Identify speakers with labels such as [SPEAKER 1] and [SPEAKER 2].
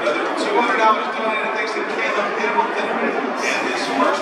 [SPEAKER 1] Another $200 donated thanks to Caleb Hamilton and his first